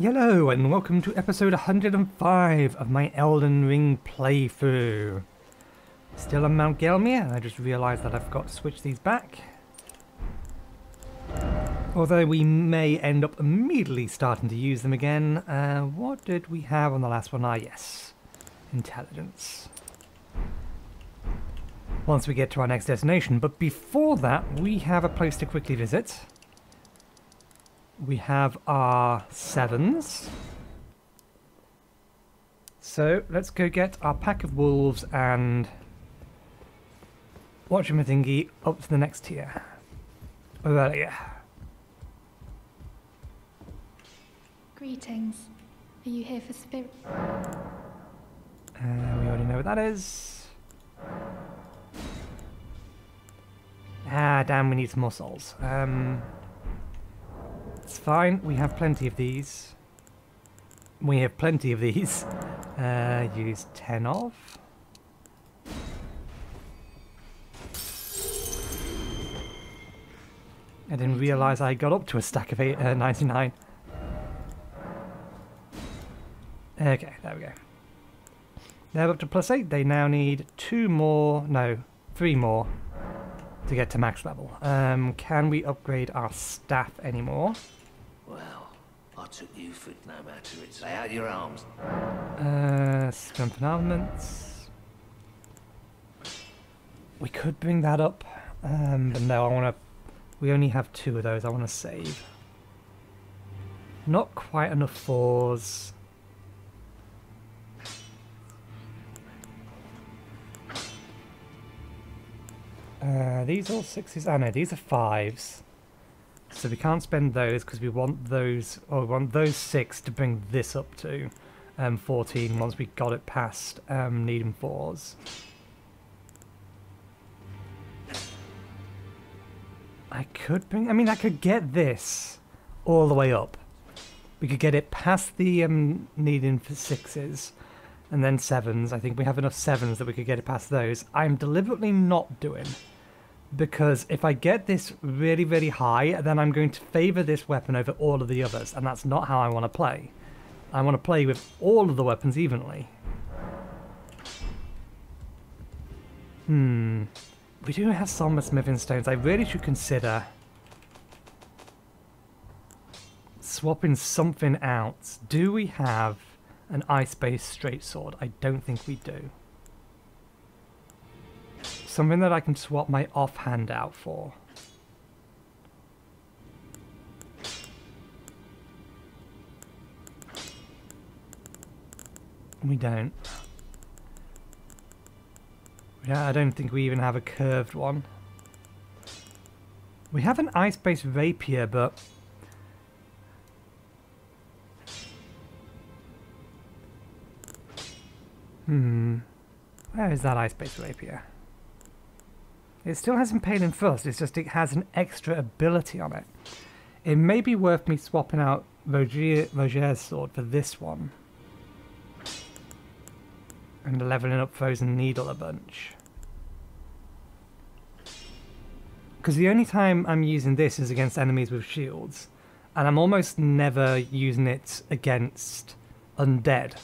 Hello and welcome to episode 105 of my Elden Ring playthrough. Still on Mount Gelmir, I just realised that I've got to switch these back. Although we may end up immediately starting to use them again. Uh, what did we have on the last one? Ah, yes. Intelligence. Once we get to our next destination. But before that, we have a place to quickly visit. We have our sevens. So let's go get our pack of wolves and watch my thingy up to the next tier. Aurelia. Greetings. Are you here for spirit? Uh, we already know what that is. Ah, damn, we need some more souls. Um, it's fine, we have plenty of these. We have plenty of these. Uh, use 10 of. I didn't realise I got up to a stack of eight, uh, 99. Okay, there we go. They're up to plus 8. They now need two more, no, three more to get to max level. Um, can we upgrade our staff anymore? Well, I took you for no matter it's lay out your arms. Uh, strength and armaments. We could bring that up, um, but no, I want to. We only have two of those. I want to save. Not quite enough fours. Uh, these all sixes. Oh no, these are fives. So we can't spend those because we want those, or we want those six to bring this up to um, 14 once we got it past um, needing fours. I could bring, I mean, I could get this all the way up. We could get it past the um, needing for sixes and then sevens. I think we have enough sevens that we could get it past those. I'm deliberately not doing because if I get this really, really high, then I'm going to favour this weapon over all of the others, and that's not how I want to play. I want to play with all of the weapons evenly. Hmm. We do have some smithing stones. I really should consider swapping something out. Do we have an ice-based straight sword? I don't think we do. Something that I can swap my offhand out for. We don't. Yeah, I don't think we even have a curved one. We have an ice-based rapier, but... Hmm. Where is that ice-based rapier? It still has Impaling Thrust, it's just it has an extra ability on it. It may be worth me swapping out Roger, Roger's sword for this one. And leveling up Frozen Needle a bunch. Because the only time I'm using this is against enemies with shields. And I'm almost never using it against undead.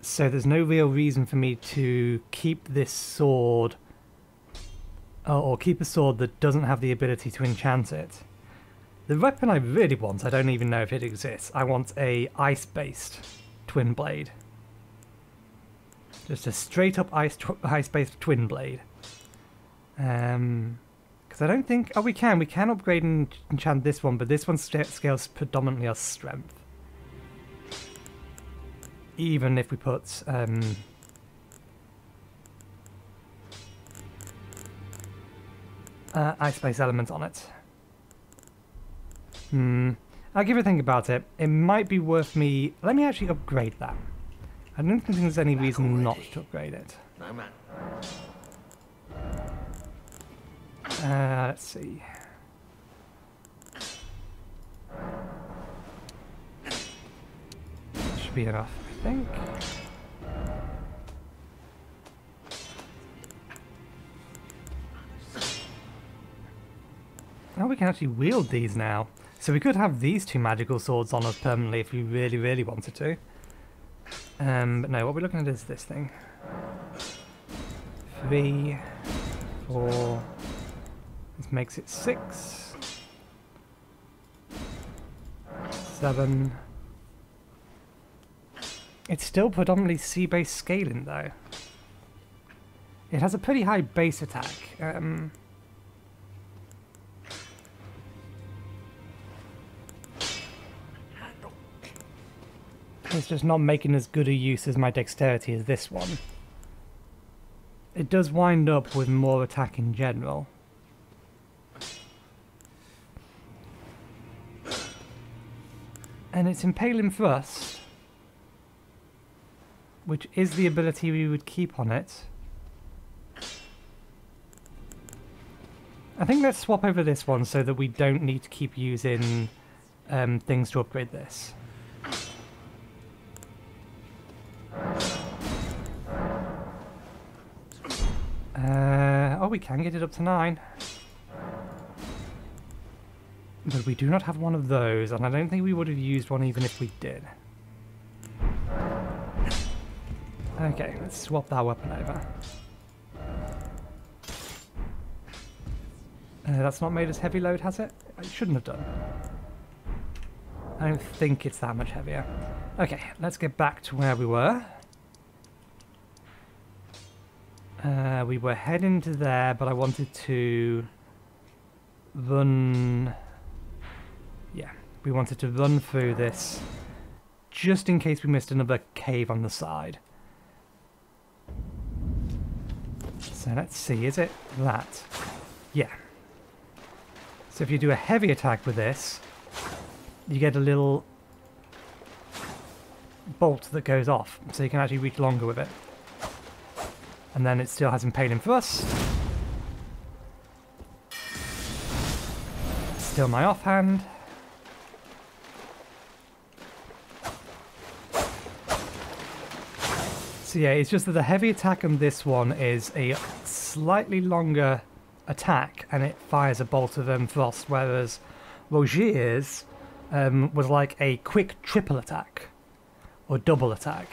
So there's no real reason for me to keep this sword or, or keep a sword that doesn't have the ability to enchant it. The weapon I really want, I don't even know if it exists. I want a ice-based twin blade. Just a straight up ice tw ice-based twin blade. Um, because I don't think... Oh, we can. We can upgrade and enchant this one, but this one scales predominantly as strength. Even if we put... Um, uh, ice-based element on it. Hmm. I'll give you a think about it. It might be worth me... Let me actually upgrade that. I don't think there's any reason not to upgrade it. No man. Uh, let's see. Should be enough, I think. Oh, we can actually wield these now. So we could have these two magical swords on us permanently if we really, really wanted to. Um, but no, what we're looking at is this thing. Three, four. This makes it six. Seven. It's still predominantly sea-based scaling though. It has a pretty high base attack. Um, it's just not making as good a use as my dexterity as this one. It does wind up with more attack in general. And it's Impaling Thrust, which is the ability we would keep on it. I think let's swap over this one so that we don't need to keep using um, things to upgrade this. Uh, oh, we can get it up to nine. But we do not have one of those, and I don't think we would have used one even if we did. Okay, let's swap that weapon over. Uh, that's not made as heavy load, has it? It shouldn't have done. I don't think it's that much heavier. Okay, let's get back to where we were. Uh, we were heading to there, but I wanted to run... Yeah, we wanted to run through this just in case we missed another cave on the side. So let's see, is it that? Yeah. So if you do a heavy attack with this, you get a little bolt that goes off, so you can actually reach longer with it. And then it still has impaling thrust. Still my offhand. So yeah, it's just that the heavy attack on this one is a slightly longer attack and it fires a bolt of um, frost, whereas Rogier's um, was like a quick triple attack or double attack.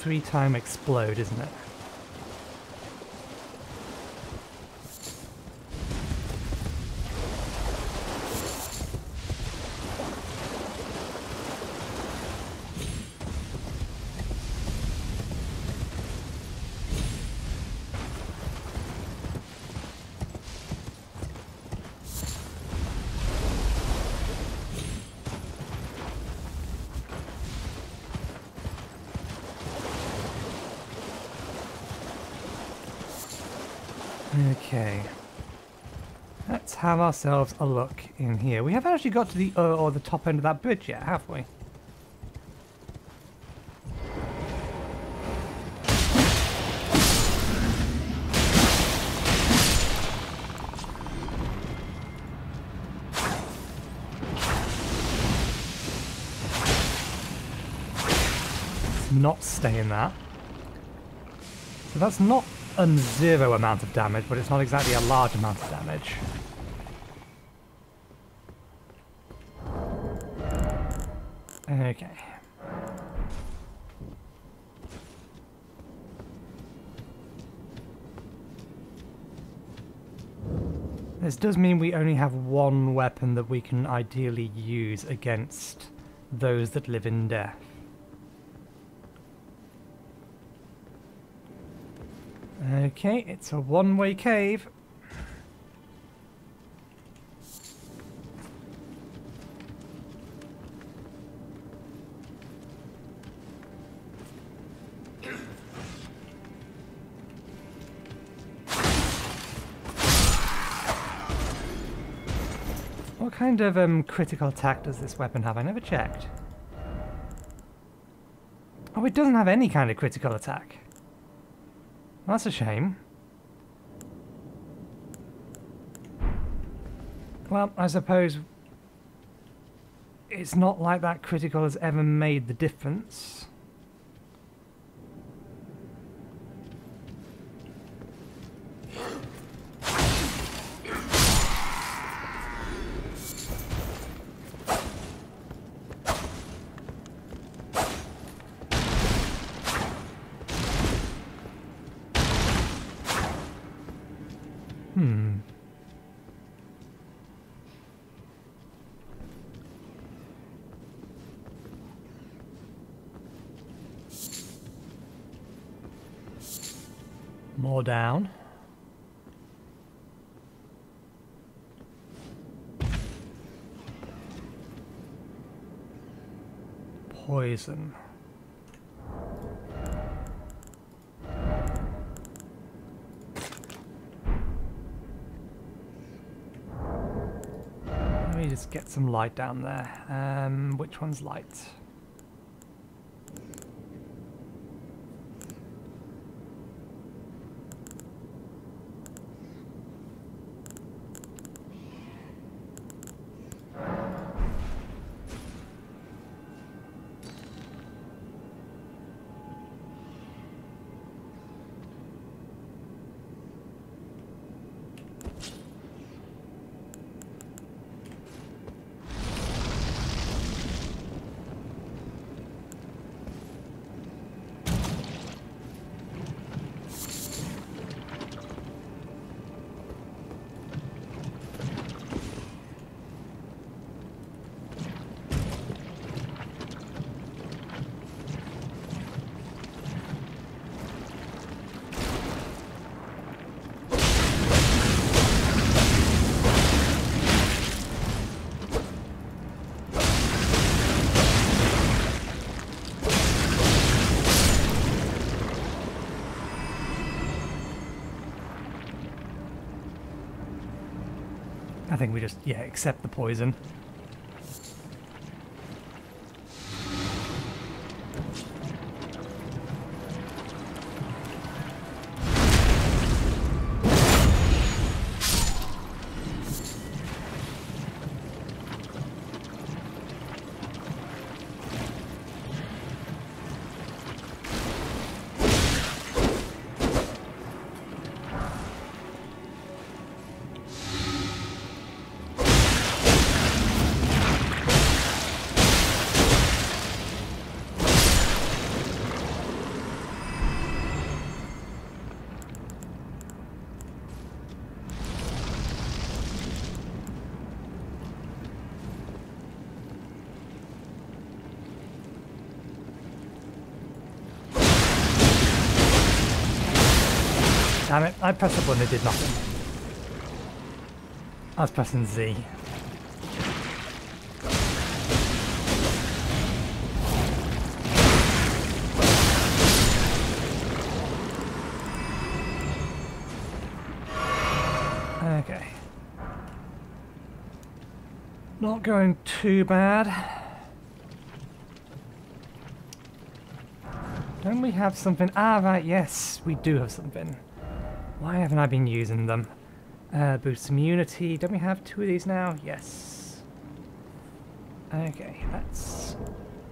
Three time explode, isn't it? Okay. Let's have ourselves a look in here. We haven't actually got to the uh, or the top end of that bridge yet, have we? Not stay in that. So that's not zero amount of damage, but it's not exactly a large amount of damage. Okay. This does mean we only have one weapon that we can ideally use against those that live in death. Okay, it's a one-way cave. What kind of um, critical attack does this weapon have? I never checked. Oh, it doesn't have any kind of critical attack. That's a shame. Well, I suppose it's not like that critical has ever made the difference. Hmm. More down. Poison. Let me just get some light down there. Um, which one's light? Think we just, yeah, accept the poison. Damn it, I pressed the button, it did nothing. I was pressing Z. Okay. Not going too bad. Don't we have something? Ah, right, yes, we do have something. Why haven't I been using them? Uh, boost immunity. Don't we have two of these now? Yes. Okay, let's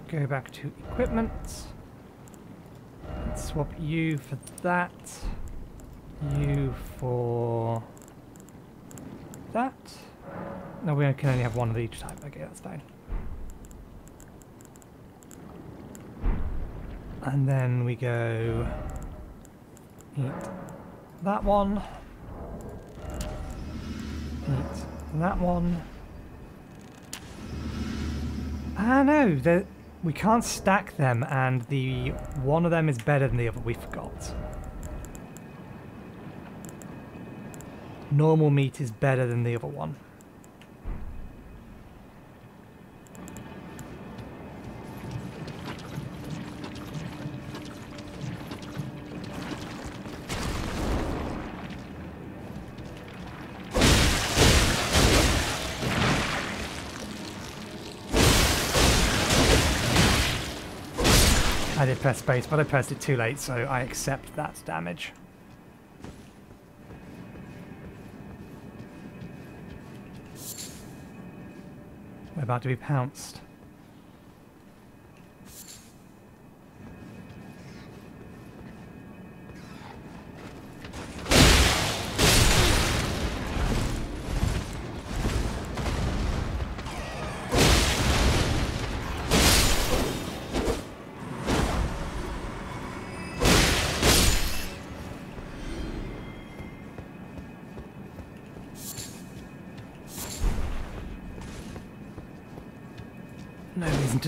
go back to equipment. Let's swap you for that. You for that. No, we can only have one of each type. Okay, that's fine. And then we go eat that one. Eat that one. Ah no, we can't stack them and the one of them is better than the other, we forgot. Normal meat is better than the other one. I did press space, but I pressed it too late, so I accept that damage. We're about to be pounced.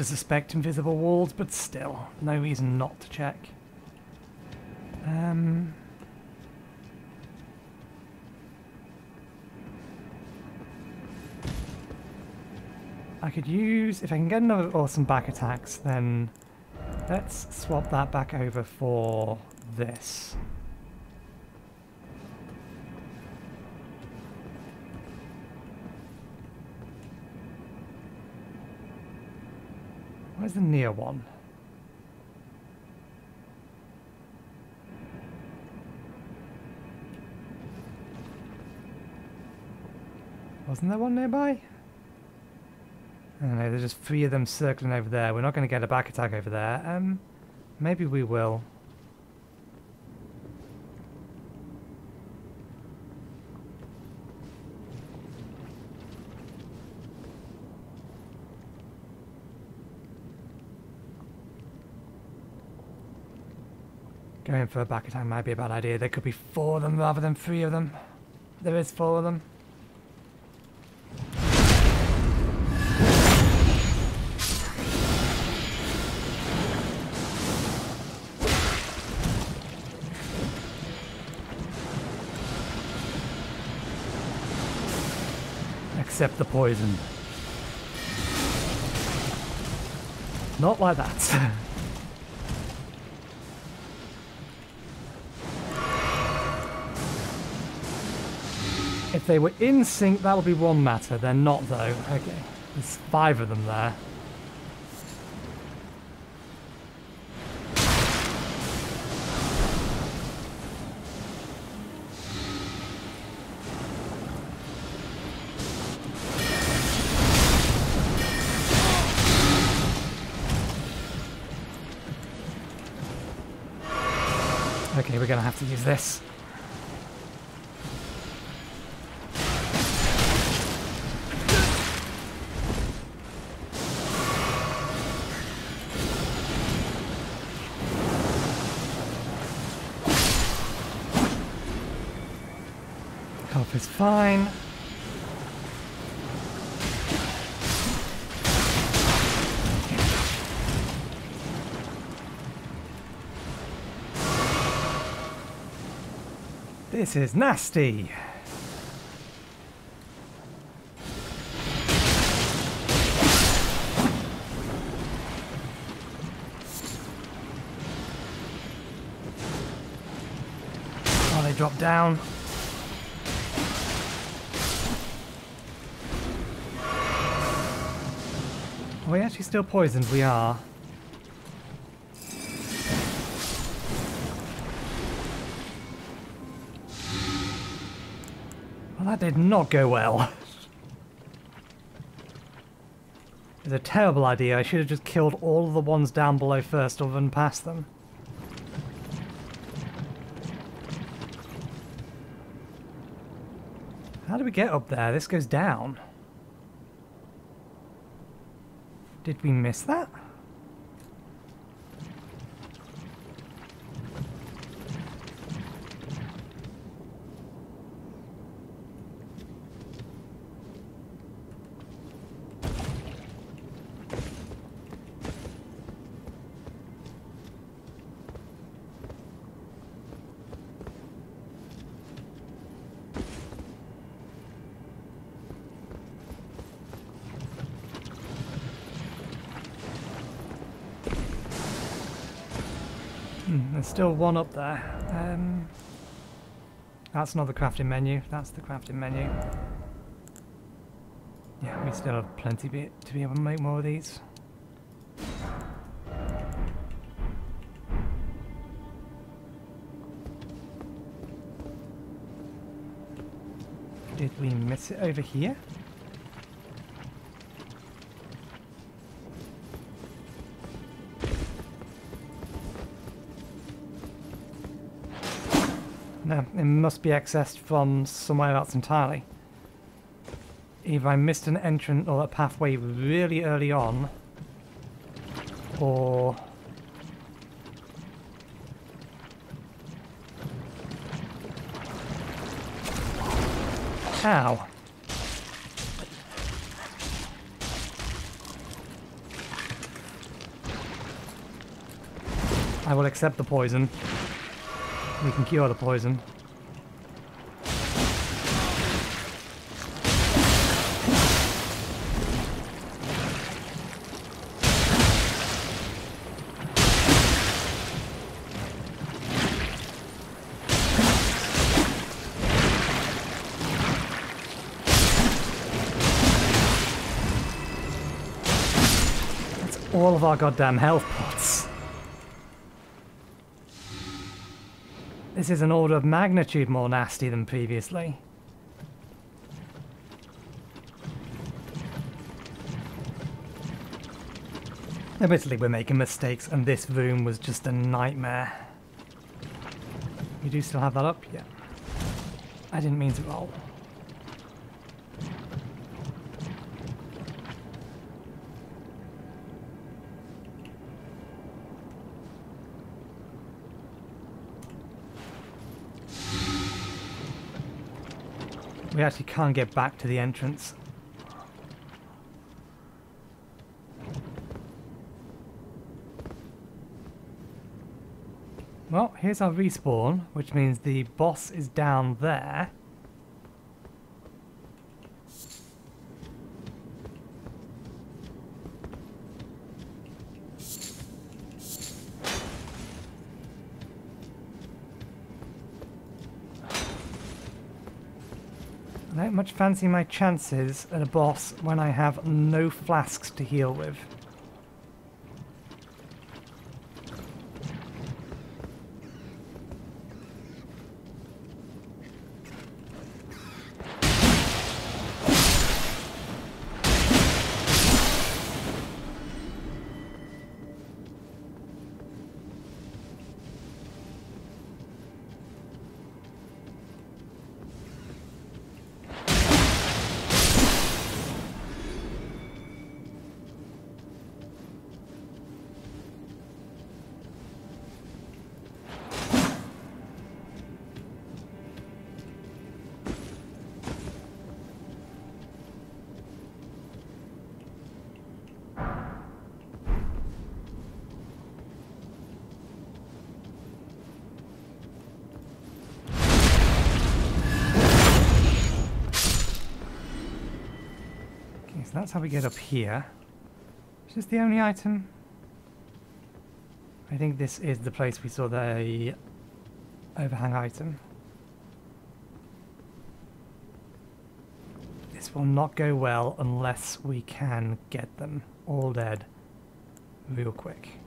To suspect invisible walls, but still, no reason not to check. Um. I could use, if I can get another awesome back attacks, then let's swap that back over for this. Where's the near one? Wasn't there one nearby? I don't know, there's just three of them circling over there. We're not going to get a back attack over there. Um, maybe we will. Going for a back attack might be a bad idea. There could be four of them rather than three of them. There is four of them. Accept the poison. Not like that. If they were in sync, that would be one matter. They're not, though. Okay. There's five of them there. Okay, we're gonna have to use this. This is nasty. Oh, they drop down. Are we actually still poisoned? We are. Did not go well. It's a terrible idea. I should have just killed all of the ones down below first or run past them. How do we get up there? This goes down. Did we miss that? Hmm, there's still one up there. Um, that's not the crafting menu. That's the crafting menu. Yeah, we still have plenty be to be able to make more of these. Did we miss it over here? It must be accessed from somewhere else entirely. Either I missed an entrance or a pathway really early on, or... Ow. I will accept the poison. We can cure the poison. That's all of our goddamn health pots. This is an order of magnitude more nasty than previously. Admittedly, we're making mistakes, and this room was just a nightmare. You do still have that up? Yeah. I didn't mean to roll. We actually can't get back to the entrance. Well, here's our respawn, which means the boss is down there. Much fancy my chances at a boss when I have no flasks to heal with. So that's how we get up here. Is this the only item? I think this is the place we saw the overhang item. This will not go well unless we can get them all dead real quick.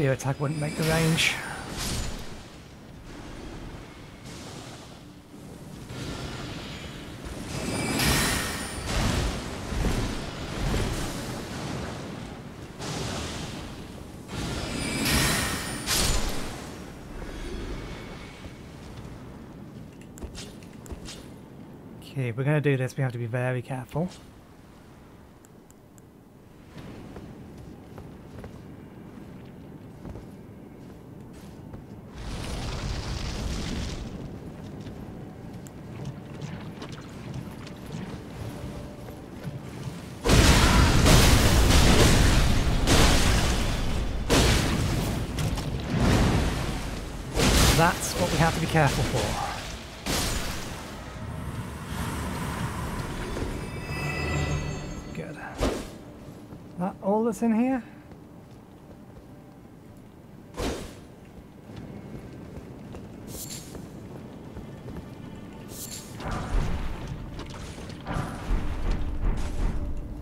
Spear attack wouldn't make the range. Okay, if we're going to do this, we have to be very careful. That's what we have to be careful for. Good. That all that's in here?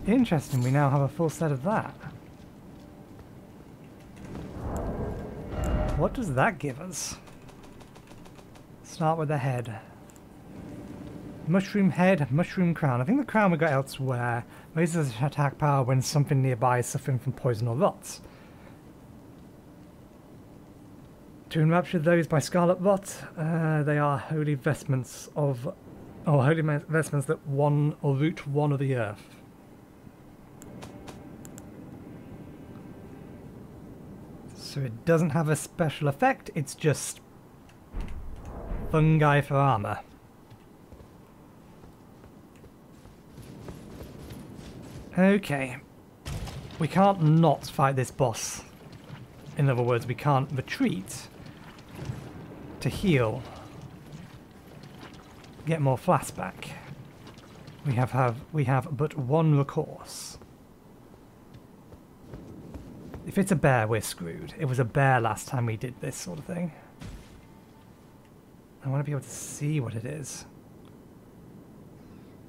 Interesting, we now have a full set of that. What does that give us? Start with the head. Mushroom head, mushroom crown. I think the crown we got elsewhere raises attack power when something nearby is suffering from poison or rot. To enrapture those by scarlet rot, uh, they are holy vestments of, or holy vestments that one or root one of the earth. So it doesn't have a special effect, it's just fungi for armor. Okay. We can't not fight this boss. In other words, we can't retreat to heal. Get more flasks back. We have, have we have but one recourse. If it's a bear, we're screwed. It was a bear last time we did this sort of thing. I want to be able to see what it is.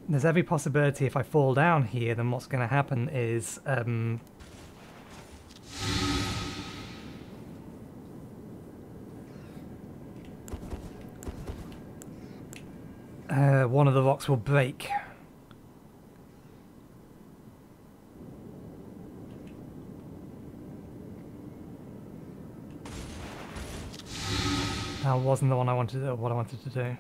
There's every possibility if I fall down here, then what's going to happen is... Um, uh, one of the rocks will break. That wasn't the one I wanted to what I wanted to do.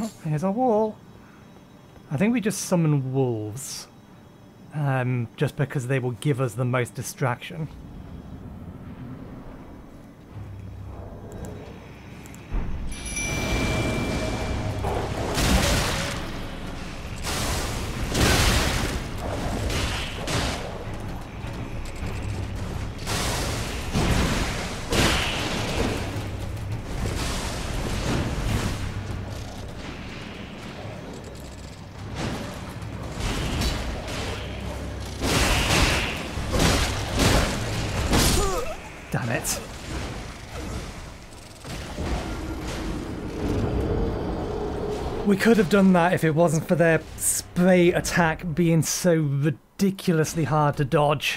Oh, here's a wall. I think we just summon wolves. Um, just because they will give us the most distraction. Could have done that if it wasn't for their spray attack being so ridiculously hard to dodge.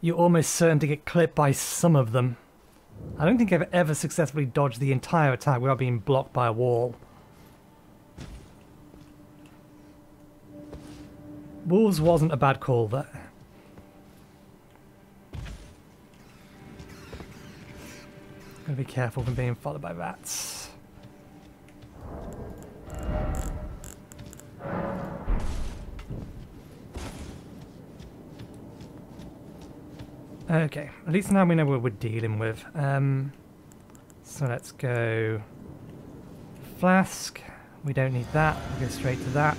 You're almost certain to get clipped by some of them. I don't think I've ever successfully dodged the entire attack without being blocked by a wall. Wolves wasn't a bad call there. Gotta be careful from being followed by rats. Okay, at least now we know what we're dealing with. Um, so let's go flask. We don't need that. We'll go straight to that.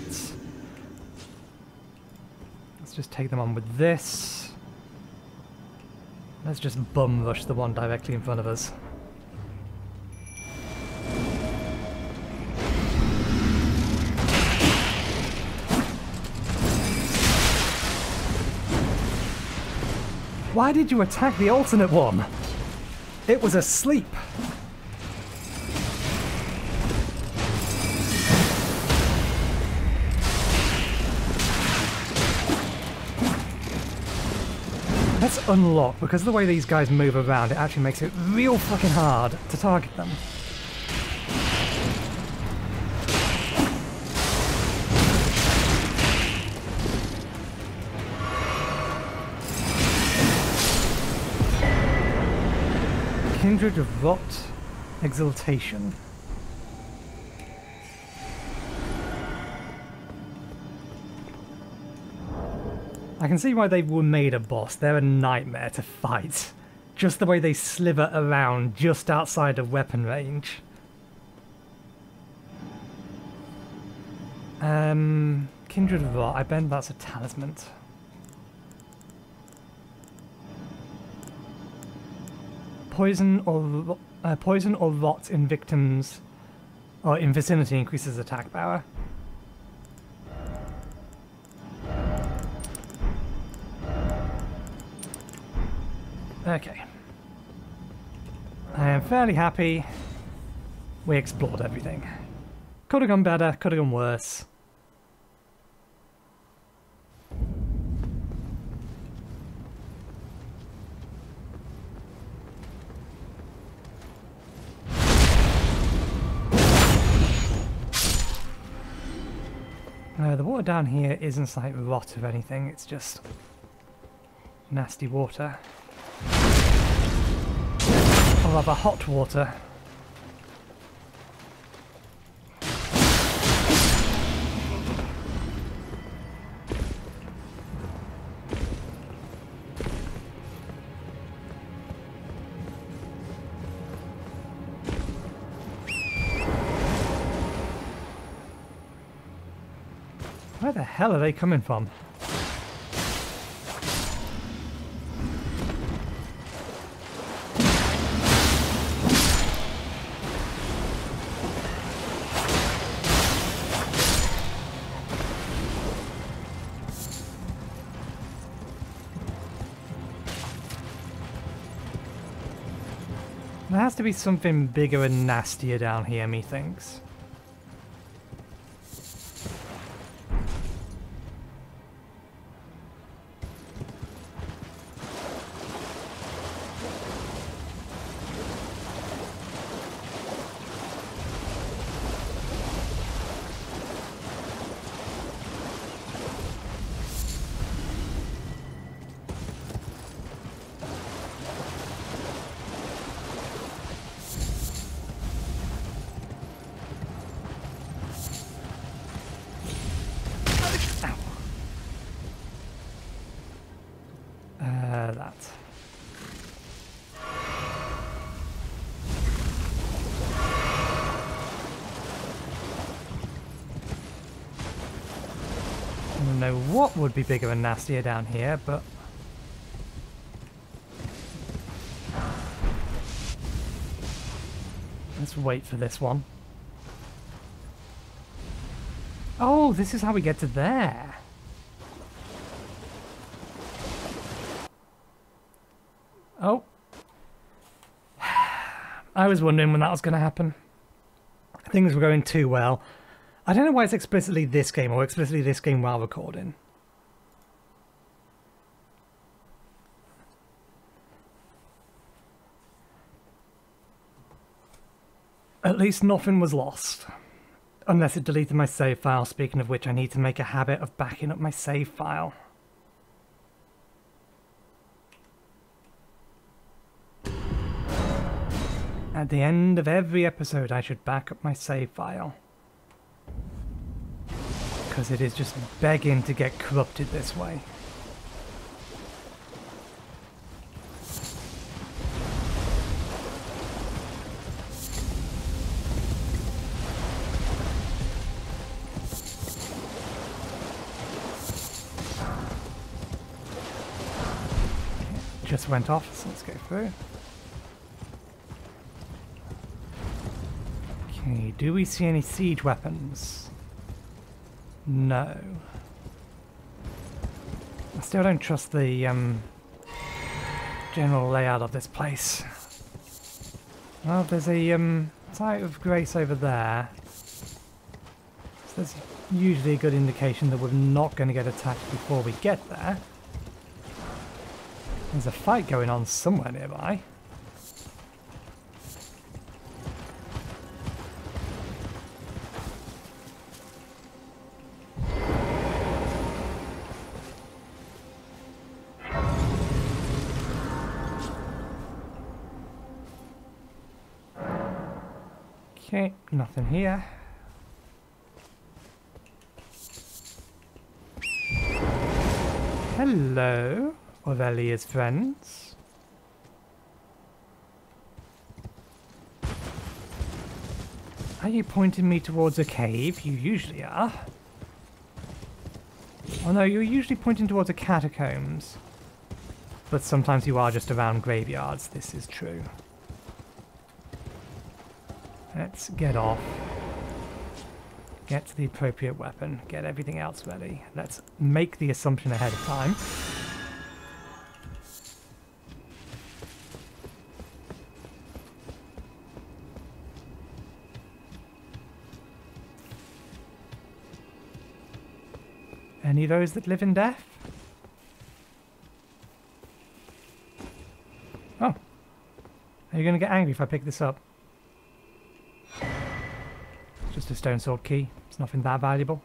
Let's just take them on with this. Let's just bum rush the one directly in front of us. Why did you attack the alternate one? It was asleep. Let's unlock, because of the way these guys move around, it actually makes it real fucking hard to target them. Kindred of Rot Exaltation. I can see why they were made a boss. They're a nightmare to fight. Just the way they sliver around just outside of weapon range. Um, Kindred of Rot. I bet that's a talisman. Poison or uh, poison or rot in victims or in vicinity increases attack power. Okay. I am fairly happy we explored everything. Could have gone better, could have gone worse. Down here isn't like rot or anything, it's just nasty water. Or rather hot water. Hell are they coming from? There has to be something bigger and nastier down here, methinks. Know what would be bigger and nastier down here, but let's wait for this one. Oh, this is how we get to there. Oh. I was wondering when that was going to happen. Things were going too well. I don't know why it's explicitly this game or explicitly this game while recording. At least nothing was lost. Unless it deleted my save file, speaking of which I need to make a habit of backing up my save file. At the end of every episode I should back up my save file. Because it is just begging to get corrupted this way. Just went off, so let's go through. Okay, do we see any siege weapons? No. I still don't trust the um, general layout of this place. Well, there's a um, of grace over there. So that's usually a good indication that we're not going to get attacked before we get there. There's a fight going on somewhere nearby. Nothing here. Hello, Aurelia's friends. Are you pointing me towards a cave? You usually are. Oh no, you're usually pointing towards a catacombs. But sometimes you are just around graveyards, this is true. Let's get off. Get the appropriate weapon. Get everything else ready. Let's make the assumption ahead of time. Any of those that live in death? Oh. Are you going to get angry if I pick this up? Just a stone sword key. It's nothing that valuable.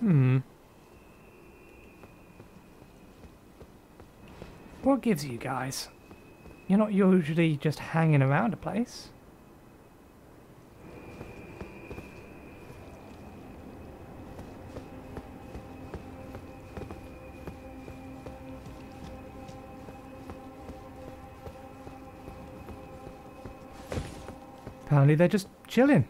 Hmm. What gives you guys? You're not usually just hanging around a place. Apparently they're just chilling.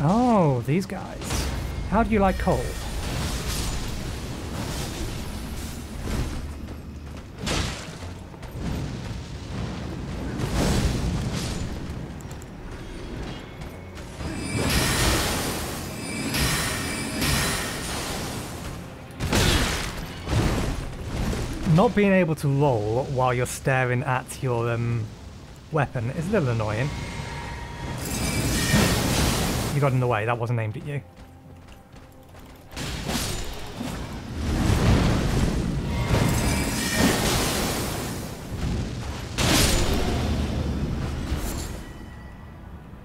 Oh, these guys. How do you like coal? Being able to roll while you're staring at your um, weapon is a little annoying. You got in the way, that wasn't aimed at you.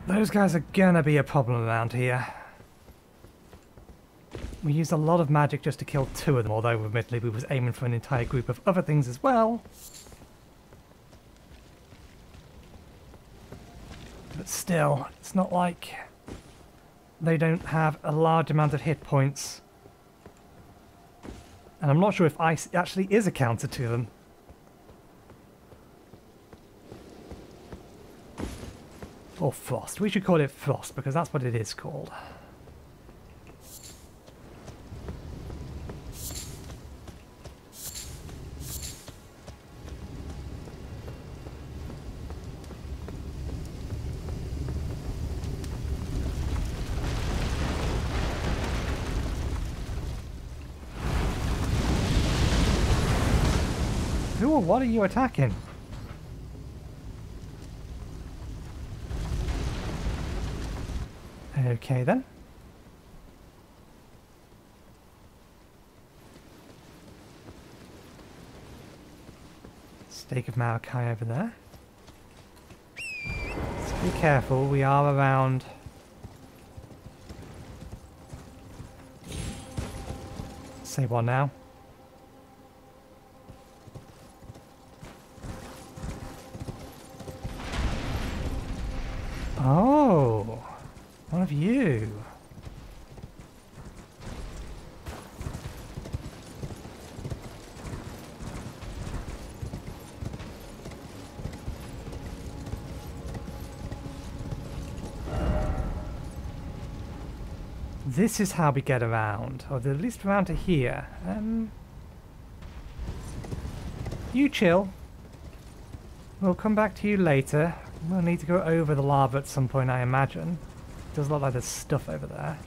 Those guys are gonna be a problem around here. We used a lot of magic just to kill two of them, although admittedly we was aiming for an entire group of other things as well. But still, it's not like they don't have a large amount of hit points. And I'm not sure if ice actually is a counter to them. Or frost. We should call it frost because that's what it is called. What are you attacking? Okay then. Stake of Marika over there. Let's be careful, we are around... Say what now? Oh, one of you. This is how we get around, or at least around to here. Um, you chill. We'll come back to you later. We'll need to go over the lava at some point, I imagine. It does look like there's stuff over there.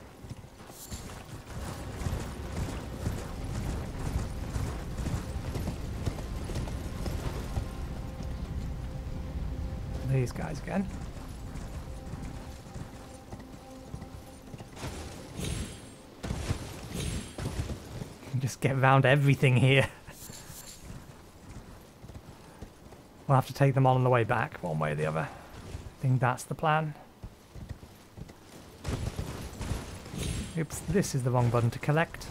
These guys again. Just get around everything here. We'll have to take them on on the way back, one way or the other. I think that's the plan. Oops, this is the wrong button to collect.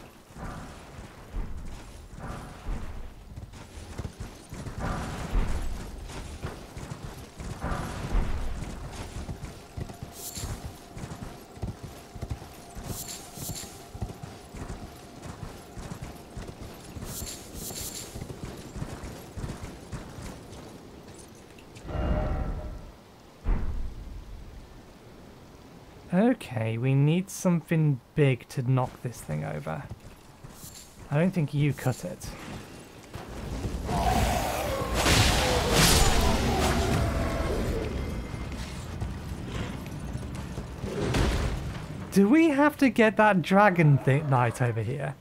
Okay, we need something big to knock this thing over. I don't think you cut it. Do we have to get that dragon knight over here?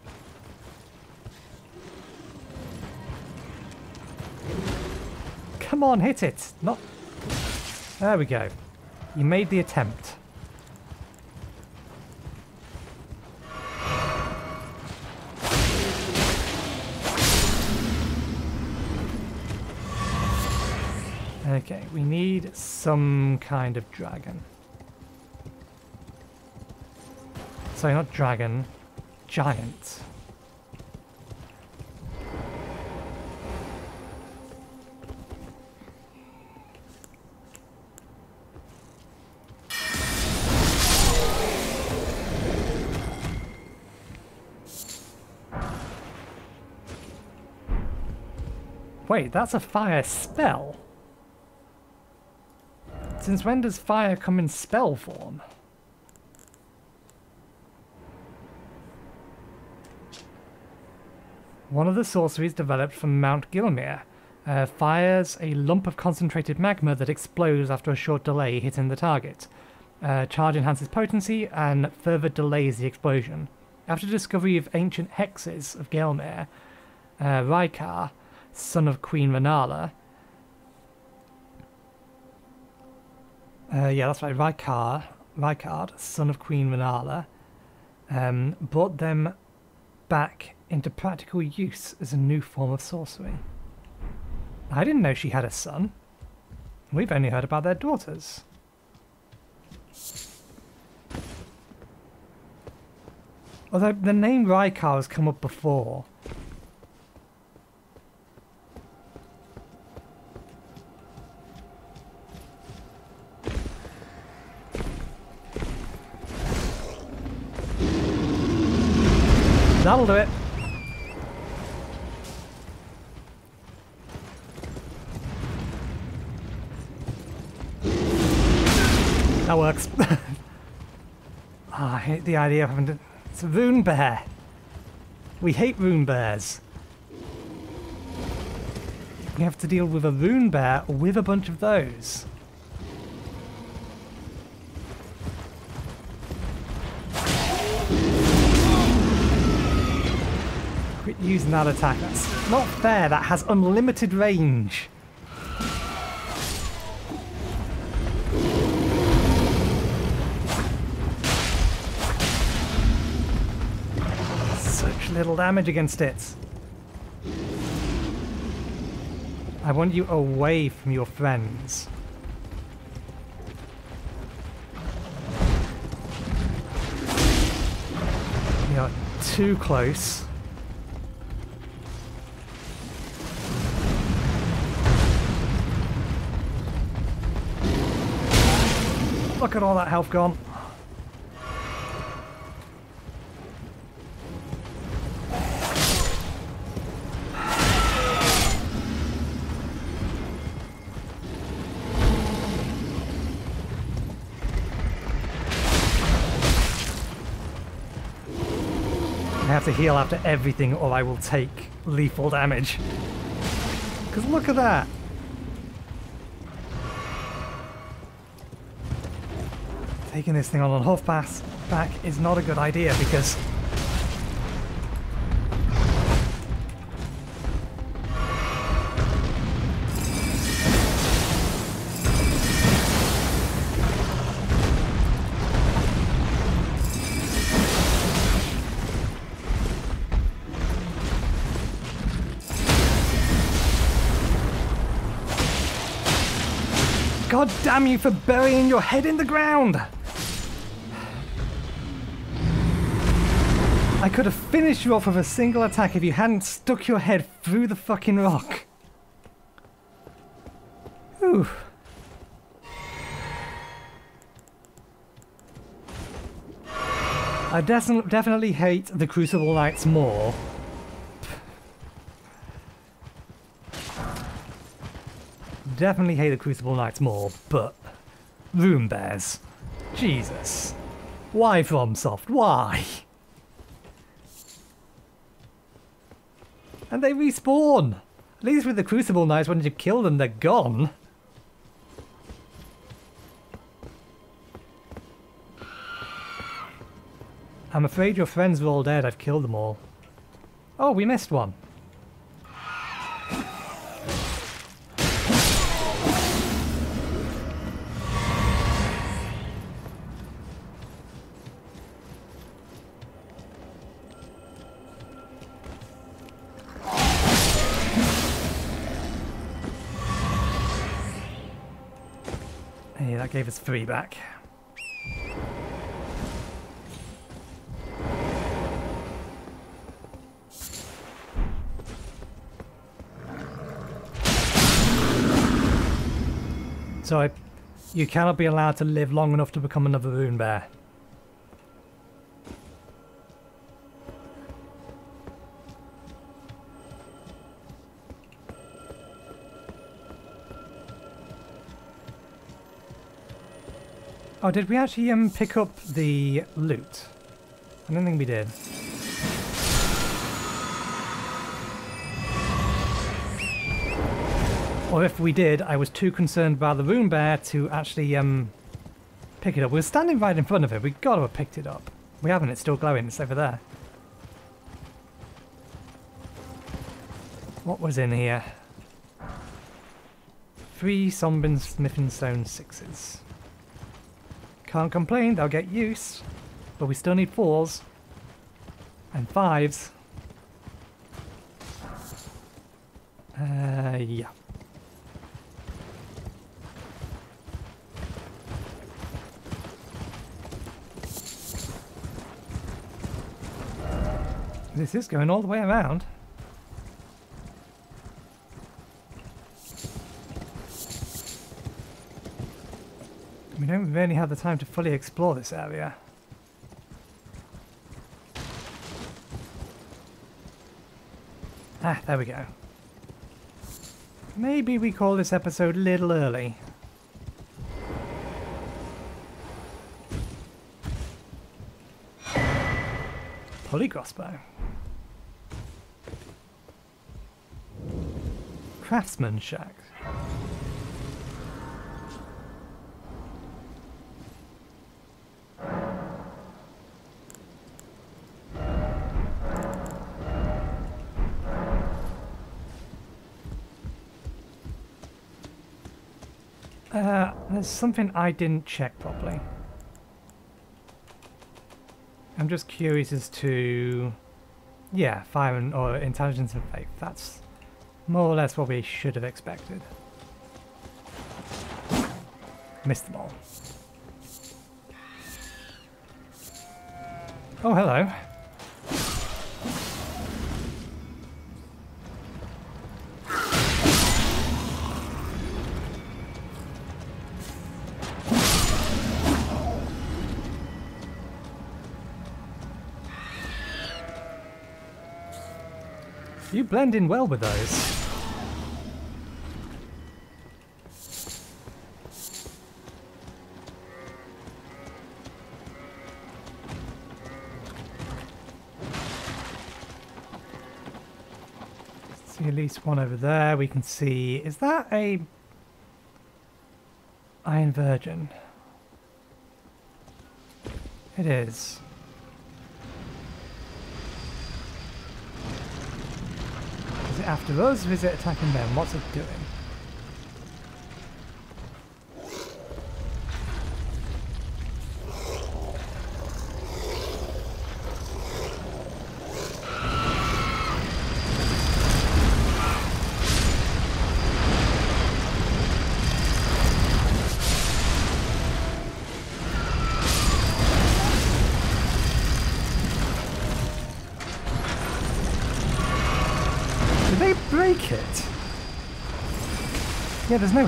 Come on, hit it. Not. There we go. You made the attempt. Okay, we need some kind of dragon. Sorry, not dragon. Giant. Wait, that's a fire spell? Since when does fire come in spell form? One of the sorceries developed from Mount Gelmir uh, fires a lump of concentrated magma that explodes after a short delay hitting the target. Uh, charge enhances potency and further delays the explosion. After discovery of ancient hexes of Gelmir, uh, Rykar, son of Queen Rennala, uh, yeah, that's right, Rykar, Rykard, son of Queen Rennala, um, brought them back into practical use as a new form of sorcery. I didn't know she had a son. We've only heard about their daughters. Although the name Rykar has come up before. That'll do it. That works. oh, I hate the idea of having to... It's a rune bear. We hate rune bears. We have to deal with a rune bear with a bunch of those. Using that attack. That's not fair. That has unlimited range. Such little damage against it. I want you away from your friends. You're too close. Look at all that health gone. I have to heal after everything or I will take lethal damage. Because look at that. Taking this thing on on half pass back is not a good idea because God damn you for burying your head in the ground! I could have finished you off with a single attack if you hadn't stuck your head through the fucking rock. Ooh. I definitely hate the Crucible Knights more. Definitely hate the Crucible Knights more, but Rune Bears. Jesus. Why FromSoft? Why? And they respawn. At least with the Crucible Knights, when you kill them, they're gone. I'm afraid your friends are all dead. I've killed them all. Oh, we missed one. Gave us three back. So I, you cannot be allowed to live long enough to become another rune bear. Oh, did we actually um pick up the loot? I don't think we did. Or if we did, I was too concerned about the rune bear to actually um pick it up. We were standing right in front of it. We got to have picked it up. We haven't. It's still glowing. It's over there. What was in here? Three Somber Smithing Stone sixes. Can't complain, they'll get use. But we still need fours. And fives. Uh, yeah. This is going all the way around. We don't really have the time to fully explore this area. Ah, there we go. Maybe we call this episode a little early. Pulley crossbow. Craftsman shack. There's something I didn't check properly. I'm just curious as to... Yeah, fire and, or intelligence and faith. That's more or less what we should have expected. Missed them all. Oh, hello. You blend in well with those. See at least one over there. We can see. Is that a Iron Virgin? It is. Is it after us or is it attacking them? What's it doing? Yeah, there's no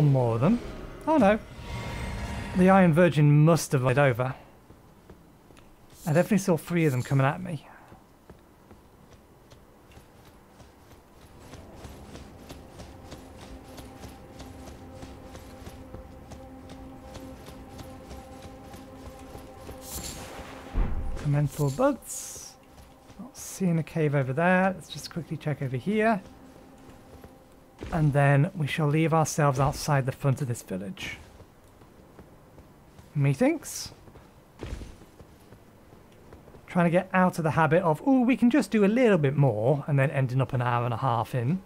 one more of them. Oh no. The Iron Virgin must have laid over. I definitely saw three of them coming at me. Commensal buds. Not seeing a cave over there. Let's just quickly check over here. And then we shall leave ourselves outside the front of this village. Methinks? Trying to get out of the habit of, oh, we can just do a little bit more, and then ending up an hour and a half in.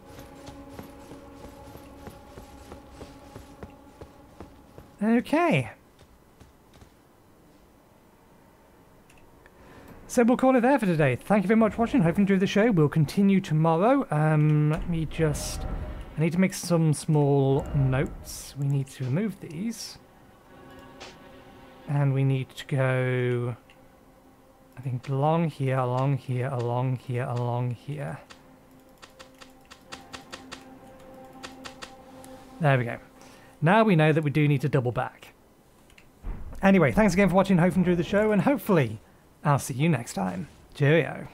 Okay. So we'll call it there for today. Thank you very much for watching. Hope you enjoyed the show. We'll continue tomorrow. Um, let me just... I need to make some small notes. We need to remove these. And we need to go... I think along here, along here, along here, along here. There we go. Now we know that we do need to double back. Anyway, thanks again for watching. Hope you enjoyed the show, and hopefully I'll see you next time. Cheerio.